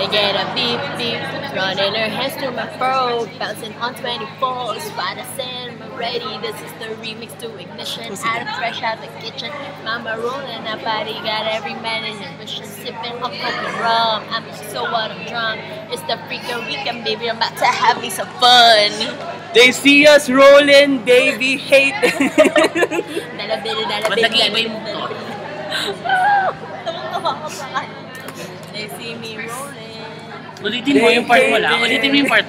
They get a beep beep, running her hands through my throat, bouncing on 24s, by the sand, I'm ready. This is the remix to ignition, out of fresh out the kitchen. Mama rolling that body, got every man in his mission, sipping on coke and rum. I'm so what I'm drunk. It's the freaking weekend, baby. I'm about to have me some fun. They see us rolling, they be hate. Dalabili, Ba't dalabili, nag-iiba yung They see me rolling. Ulitin mo yung part wala. Ulitin mo yung part.